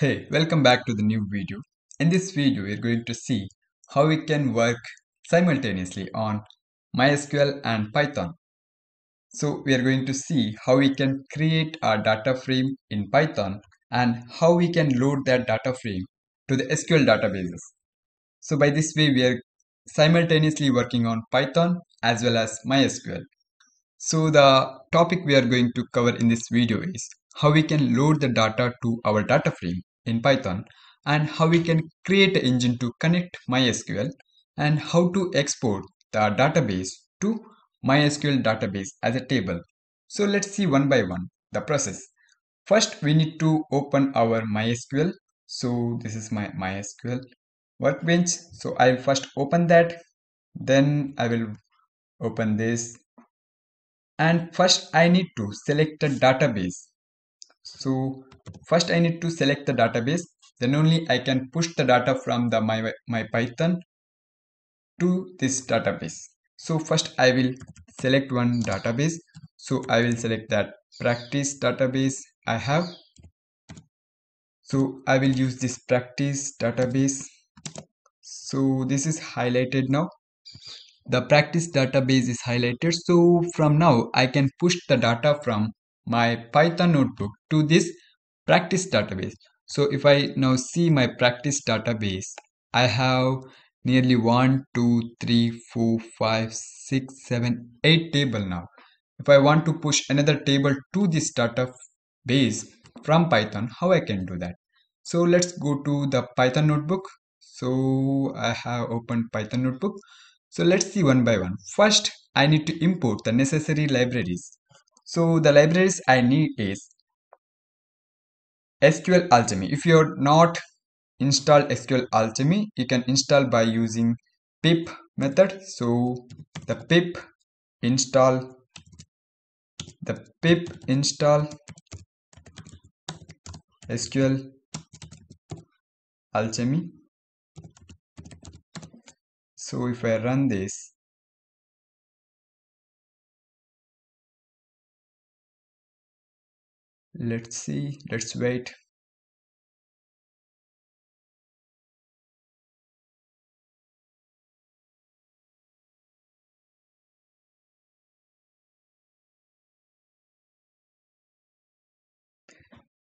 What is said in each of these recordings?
Hey, welcome back to the new video. In this video, we're going to see how we can work simultaneously on MySQL and Python. So we are going to see how we can create a data frame in Python and how we can load that data frame to the SQL databases. So by this way, we are simultaneously working on Python as well as MySQL. So the topic we are going to cover in this video is how we can load the data to our data frame in Python and how we can create an engine to connect MySQL and how to export the database to MySQL database as a table. So let's see one by one the process. First, we need to open our MySQL. So this is my MySQL workbench. So I'll first open that. Then I will open this. And first I need to select a database. So first I need to select the database. Then only I can push the data from the my, my Python to this database. So first I will select one database. So I will select that practice database I have. So I will use this practice database. So this is highlighted now. The practice database is highlighted. So from now I can push the data from my Python notebook to this practice database. So if I now see my practice database, I have nearly 1, 2, 3, 4, 5, 6, 7, 8 table now. If I want to push another table to this database from Python, how I can do that? So let's go to the Python notebook. So I have opened Python notebook. So let's see one by one. First, I need to import the necessary libraries. So the libraries I need is SQL Alchemy. If you're not installed SQL Alchemy, you can install by using pip method. So the pip install the pip install SQL Alchemy. So if I run this, let's see, let's wait.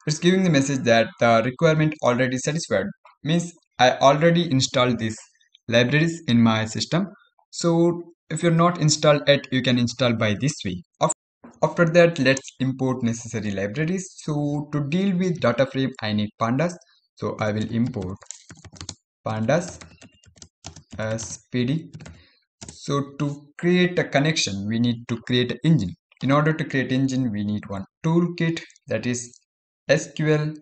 It's giving the message that the requirement already satisfied means I already installed these libraries in my system. So if you're not installed yet, you can install by this way. After that, let's import necessary libraries. So to deal with data frame, I need pandas. So I will import pandas as pd. So to create a connection, we need to create an engine. In order to create engine, we need one toolkit that is SQL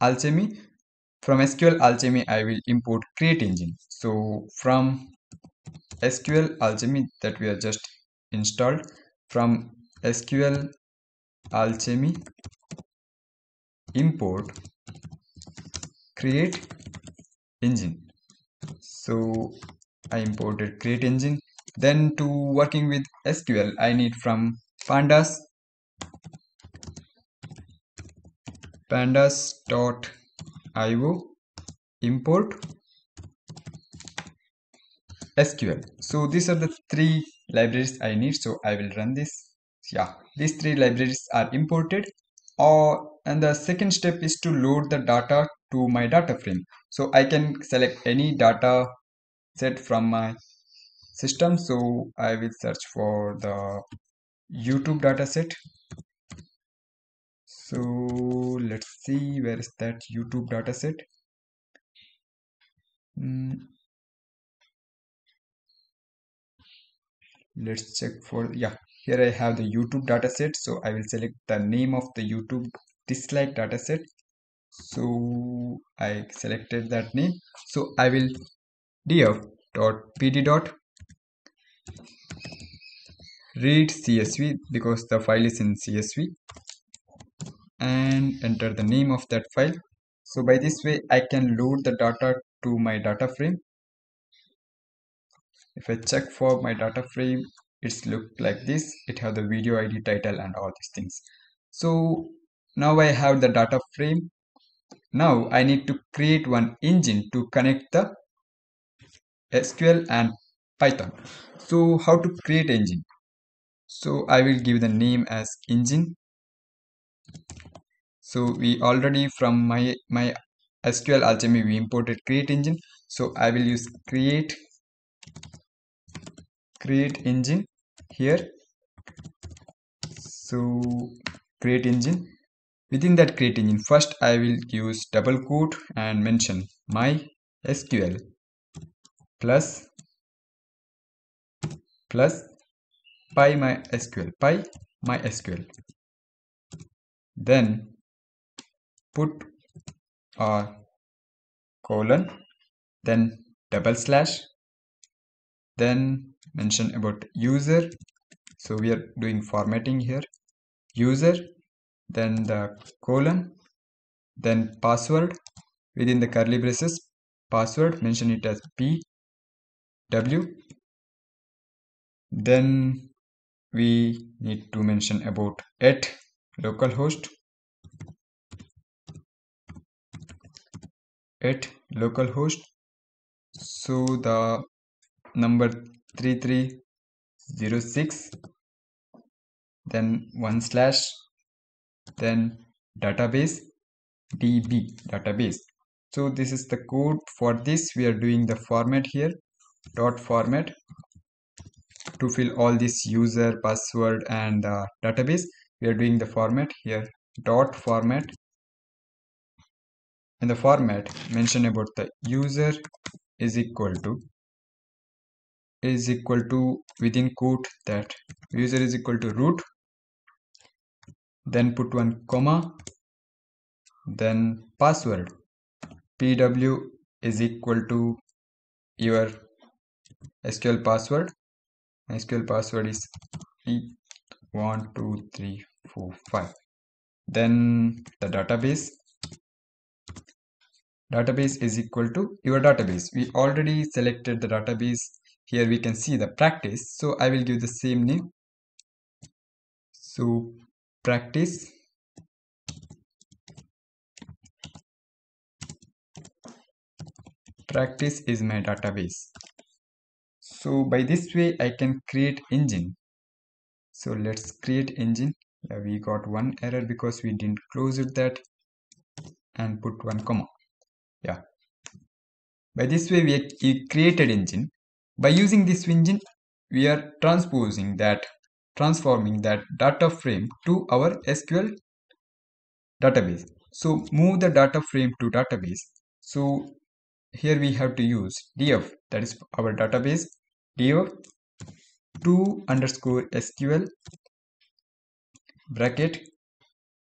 Alchemy. From SQL Alchemy, I will import create engine. So from SQL Alchemy that we have just installed, from SQL Alchemy import create engine. So I imported create engine. Then to working with SQL, I need from pandas pandas.io import SQL. So these are the three libraries I need. So I will run this. Yeah, these three libraries are imported. Or and the second step is to load the data to my data frame. So I can select any data set from my system. So I will search for the YouTube dataset so let's see where is that youtube dataset mm. let's check for yeah here i have the youtube dataset. So i will select the name of the youtube dislike dataset. So i selected that name. So i will df dot pd dot read csv because the file is in csv and enter the name of that file. So by this way I can load the data to my data frame. If I check for my data frame it's looked like this it have the video ID title and all these things so now I have the data frame now I need to create one engine to connect the SQL and Python. So how to create engine? So I will give the name as engine. So we already from my my SQL Alchemy we imported create engine. So I will use create create engine here. So create engine within that create engine first I will use double quote and mention my SQL plus plus py my SQL py my SQL then put or colon then double slash then mention about user. So we are doing formatting here. User then the colon then password. Within the curly braces password mention it as p w. Then we need to mention about at localhost. At localhost. So the number 3306 then one slash then database db database. So this is the code for this. We are doing the format here dot format to fill all this user password and uh, database. We are doing the format here dot format. In the format mention about the user is equal to is equal to within quote that user is equal to root then put one comma then password. Pw is equal to your sql password. Sql password is e one two three four five. Then the database. Database is equal to your database. We already selected the database here we can see the practice. So i will give the same name. So practice. Practice is my database. So by this way i can create engine. So let's create engine. Yeah, we got one error because we didn't close it that and put one comma. Yeah. By this way we, we created engine by using this engine we are transposing that transforming that data frame to our SQL database. So move the data frame to database. So here we have to use df that is our database df to underscore SQL bracket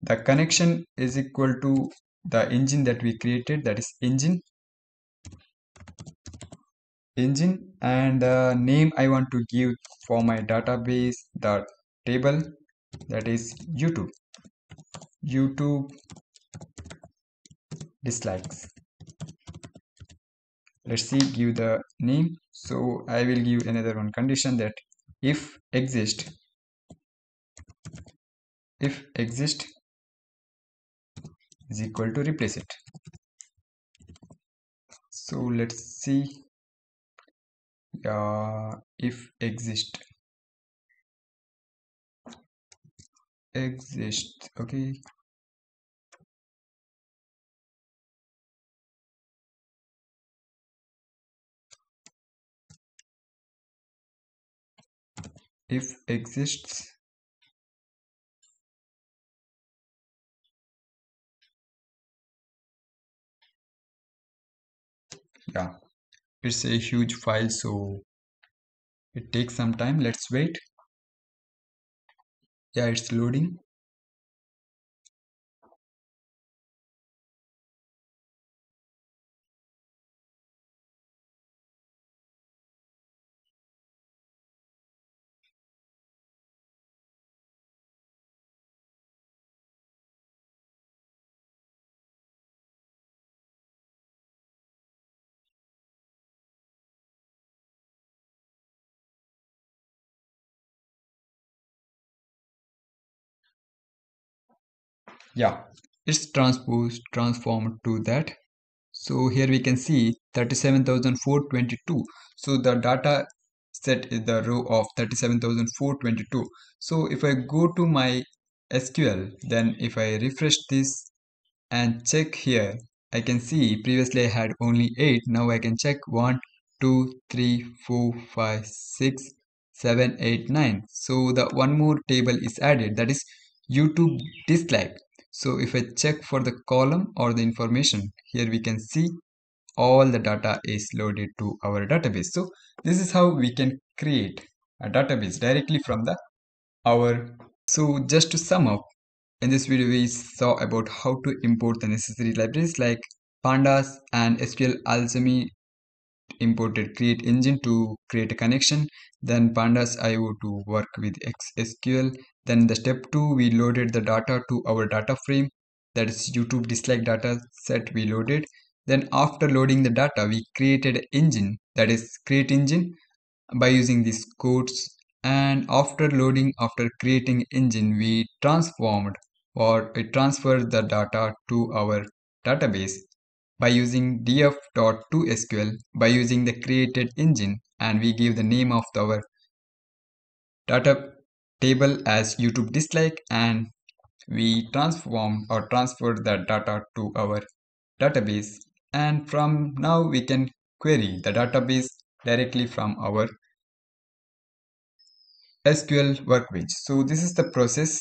the connection is equal to the engine that we created that is engine engine and the name I want to give for my database the table that is YouTube. YouTube dislikes. Let's see give the name. So I will give another one condition that if exist if exist is equal to replace it. So let's see uh, if exist. Exist okay. If exists yeah it's a huge file so it takes some time. Let's wait. Yeah it's loading yeah. Its transpose transformed to that. So here we can see 37422 so the data set is the row of 37422 so if i go to my sql then if i refresh this and check here i can see previously i had only 8 now i can check 1 2 3 4 5 6 7 8 9 so the one more table is added. That is youtube dislike so if I check for the column or the information, here we can see all the data is loaded to our database. So this is how we can create a database directly from the our. So just to sum up, in this video we saw about how to import the necessary libraries like pandas and SQL Alchemy imported create engine to create a connection then pandas io to work with xsql then in the step two, we loaded the data to our data frame. That is YouTube dislike data set we loaded. Then after loading the data, we created engine that is create engine by using these codes. And after loading, after creating engine, we transformed or we transferred the data to our database by using df.toSQL by using the created engine and we give the name of our data table as YouTube dislike and we transform or transfer that data to our database and from now we can query the database directly from our SQL workbench. So this is the process.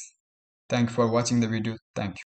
Thank you for watching the video. Thank you.